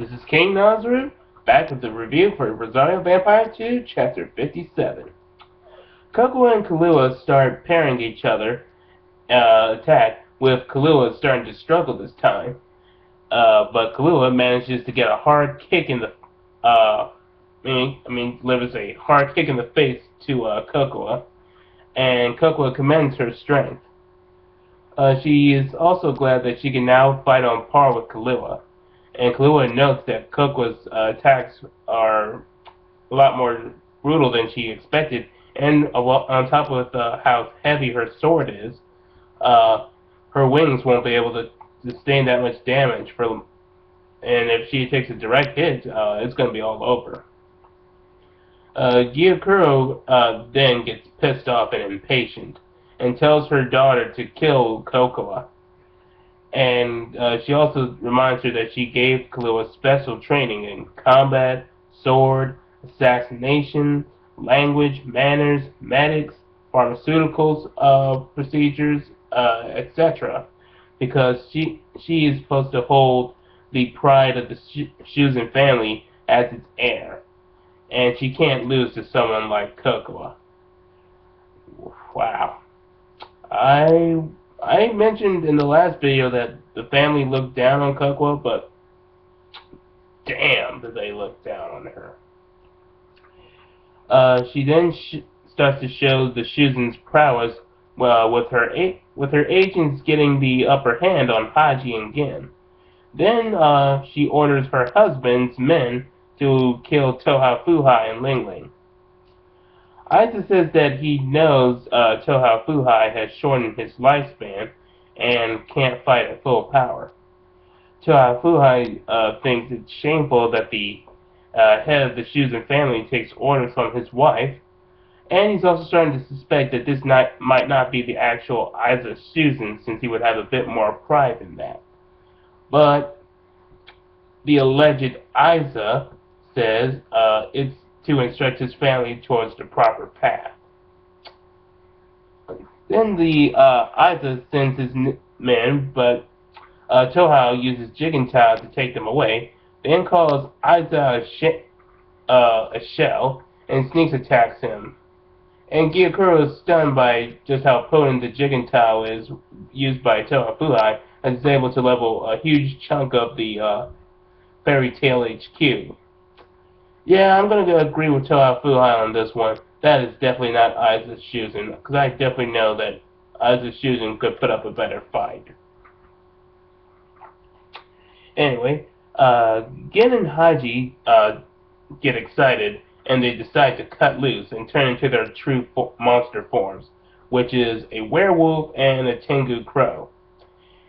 This is King Nazaru, back with the review for Rosario Vampire 2, Chapter 57. Kokoa and Kahlua start pairing each other, uh, attack, with Kahlua starting to struggle this time. Uh, but Kahlua manages to get a hard kick in the, uh, I mean, I mean, delivers a hard kick in the face to, uh, Kokoa, and Kokoa commends her strength. Uh, she is also glad that she can now fight on par with Kahlua. And Kahlua notes that Kokoa's uh, attacks are a lot more brutal than she expected, and on top of uh, how heavy her sword is, uh, her wings won't be able to sustain that much damage. For, and if she takes a direct hit, uh, it's going to be all over. Uh, uh, then gets pissed off and impatient and tells her daughter to kill Cocoa. And uh, she also reminds her that she gave Kahlua special training in combat, sword, assassination, language, manners, medics, pharmaceuticals uh, procedures, uh, etc. Because she she is supposed to hold the pride of the Shuzen family as its heir, and she can't lose to someone like Kokoa. Wow. I I mentioned in the last video that the family looked down on Kokoa, but damn, did they look down on her. Uh, she then sh starts to show the Shuzen's prowess with her with her agents getting the upper hand on Haiji and Gin. Then uh, she orders her husband's men to kill Tohou Fuhai and Ling Ling. Issa says that he knows uh, Tohou Fuhai has shortened his lifespan and can't fight at full power. Tohou Fuhai uh, thinks it's shameful that the uh, head of the Shuzen family takes orders from his wife, and he's also starting to suspect that this not, might not be the actual Issa Shuzen since he would have a bit more pride in that. But the alleged Issa says uh, it's to instruct his family towards the proper path. Then the uh, Issa sends his men, but uh, Tohou uses Jigentao to take them away, then calls Issa a, uh, a shell and sneaks attacks him. And Gyokuro is stunned by just how potent the Jigentao is used by Tohou Fuhai, and is able to level a huge chunk of the uh, Fairy Tale HQ. Yeah, I'm going to agree with Tohou Fuhai on this one. That is definitely not Issa's Shuzen, because I definitely know that Issa's Shuzen could put up a better fight. Anyway, uh, Gin and Haiji uh, get excited, and they decide to cut loose and turn into their true fo monster forms, which is a werewolf and a Tengu crow.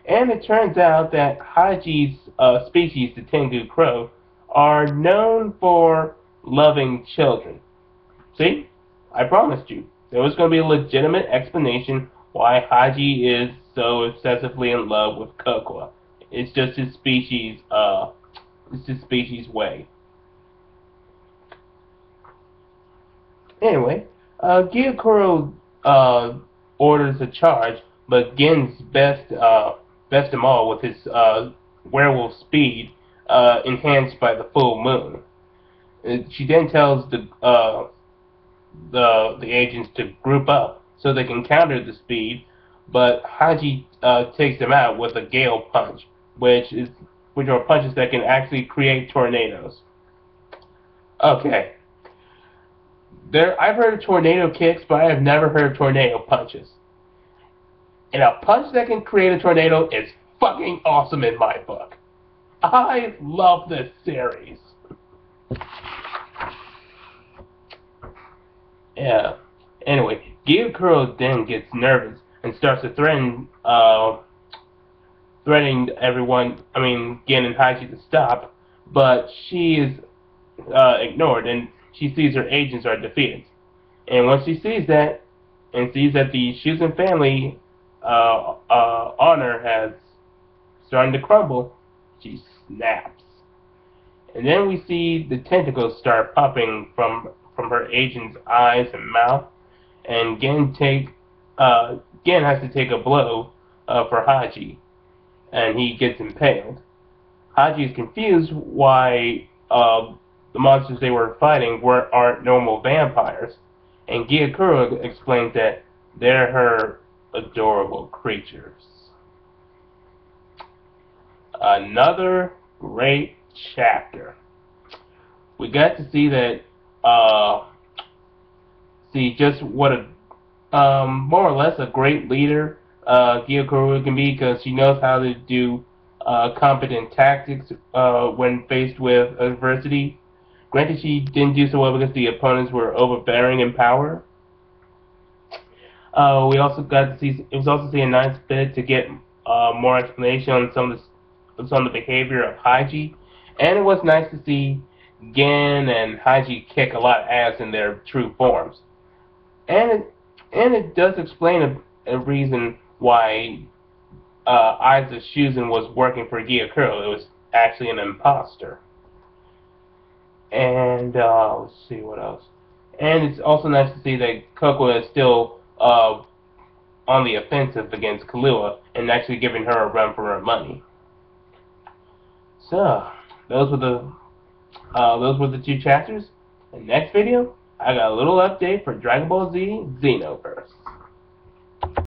And it turns out that Haiji's uh, species, the Tengu crow, are known for loving children. See? I promised you. There was going to be a legitimate explanation why Haiji is so obsessively in love with Kokoa. It's just his species, uh, it's his species way. Anyway, uh, Gyokuro, uh, orders a charge, but Gin's best, uh, best them all with his, uh, werewolf speed uh, enhanced by the full moon. Uh, she then tells the uh, the the agents to group up so they can counter the speed, but Haiji uh, takes them out with a gale punch, which is which are punches that can actually create tornadoes. Okay. There, I've heard of tornado kicks, but I have never heard of tornado punches. And a punch that can create a tornado is fucking awesome in my book. I love this series. Yeah. Anyway, Gyokuro then gets nervous and starts to threaten, uh, threatening everyone, I mean, and Haiji to stop, but she is uh, ignored and she sees her agents are defeated. And once she sees that, and sees that the Shuzen family uh, uh, honor has started to crumble, she snaps. And then we see the tentacles start popping from from her agent's eyes and mouth, and Gin take uh, Gin has to take a blow uh, for Haiji, and he gets impaled. Haiji is confused why uh, the monsters they were fighting weren't aren't normal vampires, and Gyokuro explains that they're her adorable creatures. Another great chapter. We got to see that, uh, see just what a, um, more or less a great leader uh, Gyokuro can be because she knows how to do uh, competent tactics uh, when faced with adversity. Granted, she didn't do so well because the opponents were overbearing in power. Uh, we also got to see it was also see a nice bit to get uh, more explanation on some of the some of the behavior of Haiji, and it was nice to see Gin and Haiji kick a lot of ass in their true forms, and it and it does explain a, a reason why uh, Issa Shuzen was working for Gyokuro. It was actually an imposter. And uh, let's see what else. And it's also nice to see that Kokoa is still uh, on the offensive against Kahlua and actually giving her a run for her money. So those were the uh, those were the two chapters. The next video, I got a little update for Dragon Ball Z Xenoverse.